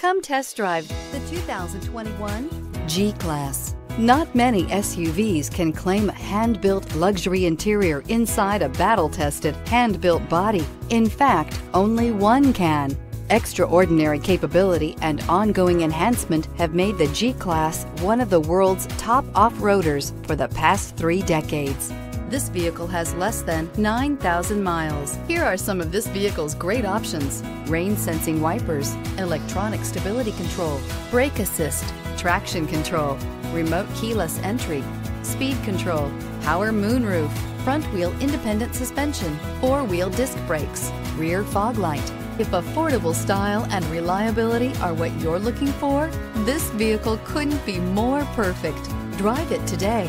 Come test drive the 2021 G-Class. Not many SUVs can claim a hand-built luxury interior inside a battle-tested, hand-built body. In fact, only one can. Extraordinary capability and ongoing enhancement have made the G-Class one of the world's top off-roaders for the past three decades. This vehicle has less than 9,000 miles. Here are some of this vehicle's great options. Rain sensing wipers, electronic stability control, brake assist, traction control, remote keyless entry, speed control, power moonroof, front wheel independent suspension, four wheel disc brakes, rear fog light. If affordable style and reliability are what you're looking for, this vehicle couldn't be more perfect. Drive it today.